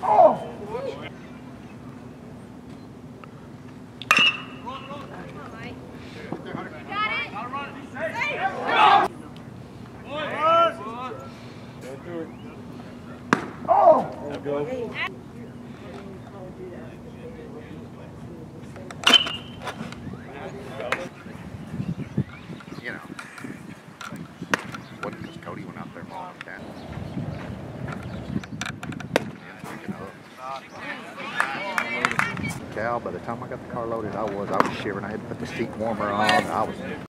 Oh, you know, wasn't because Cody went out there long that. Cal, by the time I got the car loaded, I was I was shivering. I had to put the seat warmer on. I was